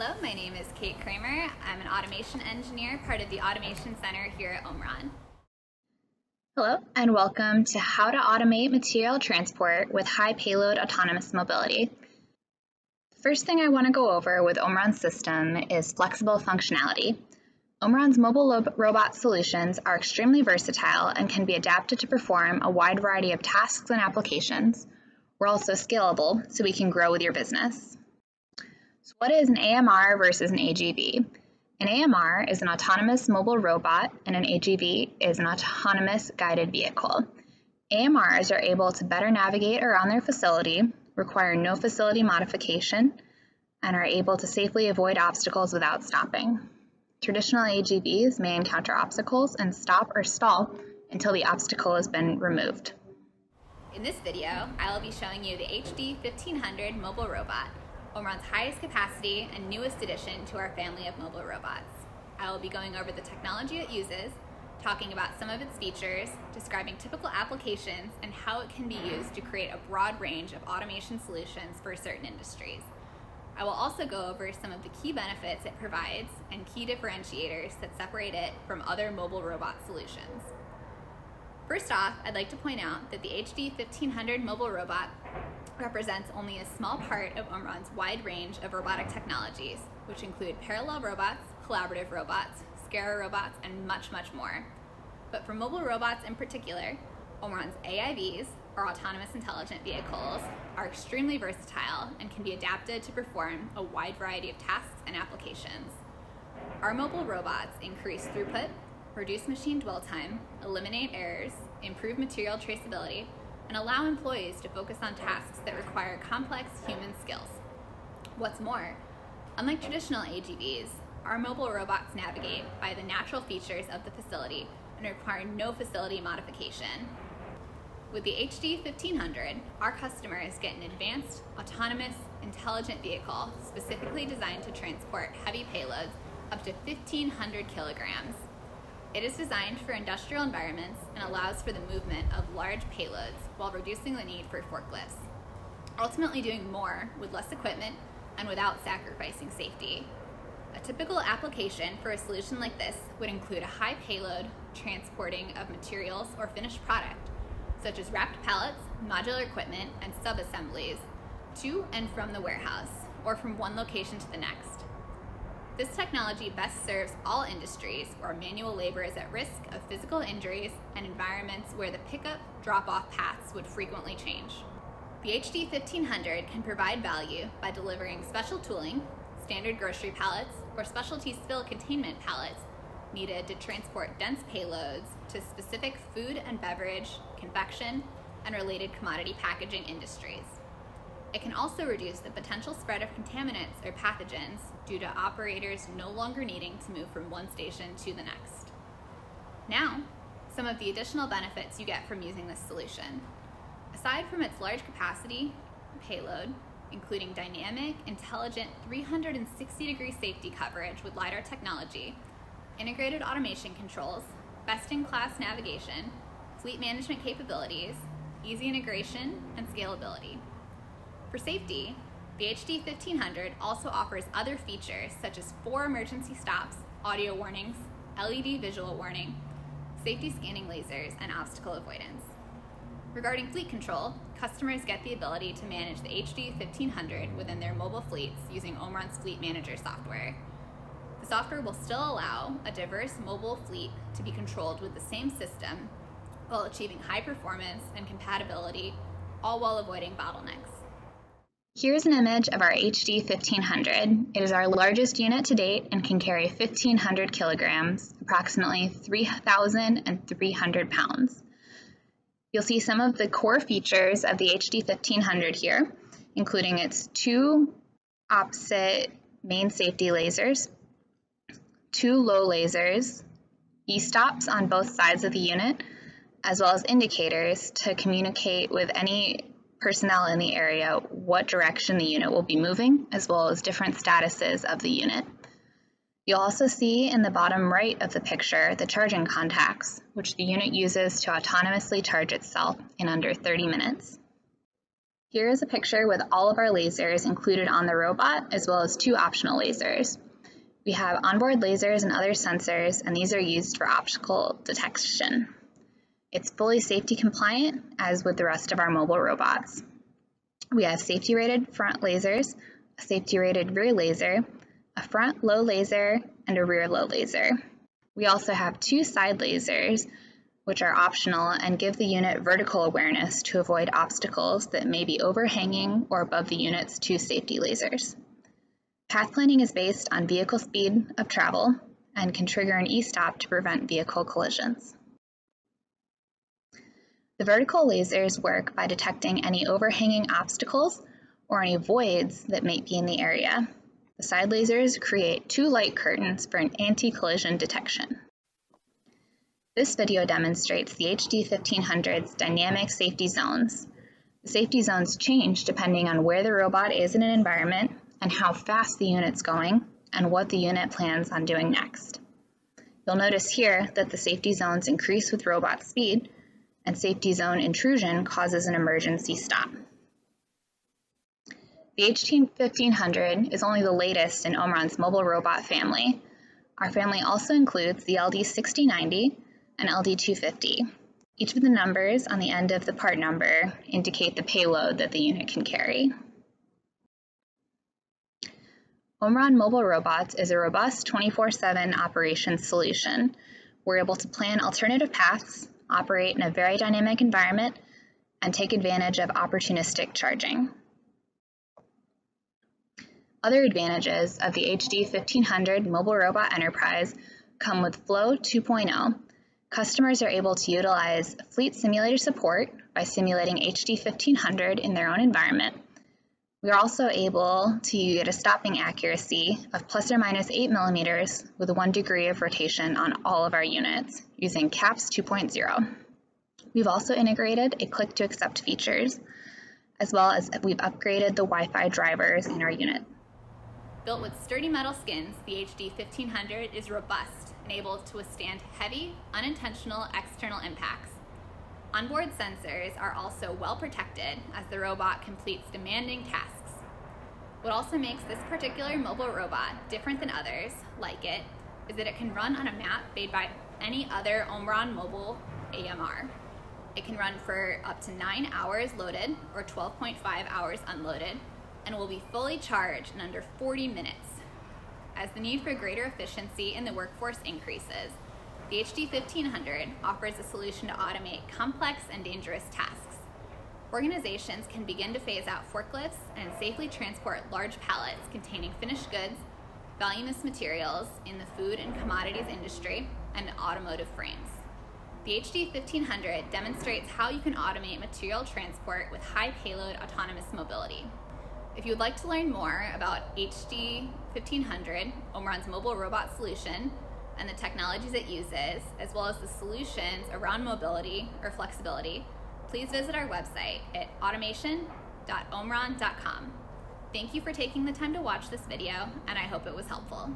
Hello, my name is Kate Cramer. I'm an automation engineer, part of the Automation Center here at Omron. Hello, and welcome to How to Automate Material Transport with High Payload Autonomous Mobility. The first thing I want to go over with Omron's system is flexible functionality. Omron's mobile robot solutions are extremely versatile and can be adapted to perform a wide variety of tasks and applications. We're also scalable, so we can grow with your business. So what is an AMR versus an AGV? An AMR is an autonomous mobile robot and an AGV is an autonomous guided vehicle. AMRs are able to better navigate around their facility, require no facility modification, and are able to safely avoid obstacles without stopping. Traditional AGVs may encounter obstacles and stop or stall until the obstacle has been removed. In this video, I will be showing you the HD 1500 mobile robot Omron's highest capacity and newest addition to our family of mobile robots. I will be going over the technology it uses, talking about some of its features, describing typical applications, and how it can be used to create a broad range of automation solutions for certain industries. I will also go over some of the key benefits it provides and key differentiators that separate it from other mobile robot solutions. First off, I'd like to point out that the HD 1500 mobile robot represents only a small part of Omron's wide range of robotic technologies, which include parallel robots, collaborative robots, SCARA robots, and much, much more. But for mobile robots in particular, Omron's AIVs, or autonomous intelligent vehicles, are extremely versatile and can be adapted to perform a wide variety of tasks and applications. Our mobile robots increase throughput, reduce machine dwell time, eliminate errors, improve material traceability, and allow employees to focus on tasks that require complex human skills. What's more, unlike traditional AGVs, our mobile robots navigate by the natural features of the facility and require no facility modification. With the HD 1500, our customers get an advanced, autonomous, intelligent vehicle specifically designed to transport heavy payloads up to 1,500 kilograms it is designed for industrial environments and allows for the movement of large payloads while reducing the need for forklifts, ultimately doing more with less equipment and without sacrificing safety. A typical application for a solution like this would include a high payload transporting of materials or finished product, such as wrapped pallets, modular equipment, and sub-assemblies to and from the warehouse, or from one location to the next. This technology best serves all industries where manual labor is at risk of physical injuries and environments where the pickup drop-off paths would frequently change. The HD 1500 can provide value by delivering special tooling, standard grocery pallets, or specialty spill containment pallets needed to transport dense payloads to specific food and beverage, confection, and related commodity packaging industries. It can also reduce the potential spread of contaminants or pathogens due to operators no longer needing to move from one station to the next. Now, some of the additional benefits you get from using this solution. Aside from its large capacity, payload, including dynamic, intelligent 360 degree safety coverage with LiDAR technology, integrated automation controls, best in class navigation, fleet management capabilities, easy integration, and scalability. For safety, the HD 1500 also offers other features such as four emergency stops, audio warnings, LED visual warning, safety scanning lasers, and obstacle avoidance. Regarding fleet control, customers get the ability to manage the HD 1500 within their mobile fleets using Omron's Fleet Manager software. The software will still allow a diverse mobile fleet to be controlled with the same system while achieving high performance and compatibility, all while avoiding bottlenecks. Here's an image of our HD 1500. It is our largest unit to date and can carry 1,500 kilograms, approximately 3,300 pounds. You'll see some of the core features of the HD 1500 here, including its two opposite main safety lasers, two low lasers, e-stops on both sides of the unit, as well as indicators to communicate with any personnel in the area what direction the unit will be moving, as well as different statuses of the unit. You'll also see in the bottom right of the picture the charging contacts, which the unit uses to autonomously charge itself in under 30 minutes. Here is a picture with all of our lasers included on the robot, as well as two optional lasers. We have onboard lasers and other sensors, and these are used for optical detection. It's fully safety compliant, as with the rest of our mobile robots. We have safety rated front lasers, a safety rated rear laser, a front low laser, and a rear low laser. We also have two side lasers which are optional and give the unit vertical awareness to avoid obstacles that may be overhanging or above the unit's two safety lasers. Path planning is based on vehicle speed of travel and can trigger an e-stop to prevent vehicle collisions. The vertical lasers work by detecting any overhanging obstacles or any voids that may be in the area. The side lasers create two light curtains for an anti-collision detection. This video demonstrates the HD1500's dynamic safety zones. The safety zones change depending on where the robot is in an environment and how fast the unit's going and what the unit plans on doing next. You'll notice here that the safety zones increase with robot speed and safety zone intrusion causes an emergency stop. The HD1500 is only the latest in Omron's mobile robot family. Our family also includes the LD6090, and LD250. Each of the numbers on the end of the part number indicate the payload that the unit can carry. Omron Mobile Robots is a robust 24-7 operations solution. We're able to plan alternative paths, operate in a very dynamic environment, and take advantage of opportunistic charging. Other advantages of the HD 1500 Mobile Robot Enterprise come with Flow 2.0, Customers are able to utilize fleet simulator support by simulating HD 1500 in their own environment. We are also able to get a stopping accuracy of plus or minus 8 millimeters with one degree of rotation on all of our units using CAPS 2.0. We've also integrated a click to accept features, as well as we've upgraded the Wi-Fi drivers in our unit. Built with sturdy metal skins, the HD 1500 is robust and able to withstand heavy, unintentional external impacts. Onboard sensors are also well protected as the robot completes demanding tasks. What also makes this particular mobile robot different than others like it is that it can run on a map made by any other Omron mobile AMR. It can run for up to 9 hours loaded or 12.5 hours unloaded and will be fully charged in under 40 minutes as the need for greater efficiency in the workforce increases, the HD 1500 offers a solution to automate complex and dangerous tasks. Organizations can begin to phase out forklifts and safely transport large pallets containing finished goods, voluminous materials in the food and commodities industry, and automotive frames. The HD 1500 demonstrates how you can automate material transport with high payload autonomous mobility. If you would like to learn more about HD 1500, Omron's mobile robot solution, and the technologies it uses, as well as the solutions around mobility or flexibility, please visit our website at automation.omron.com. Thank you for taking the time to watch this video, and I hope it was helpful.